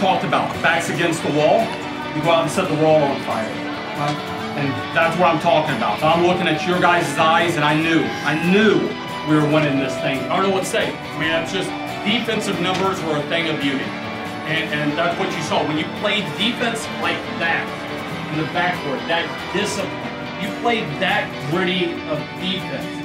Talked about backs against the wall, you go out and set the wall on fire. And that's what I'm talking about. So I'm looking at your guys' eyes, and I knew, I knew we were winning this thing. I don't know what to say. I mean, that's just defensive numbers were a thing of beauty. And, and that's what you saw. When you played defense like that in the backcourt, that discipline, you played that gritty of defense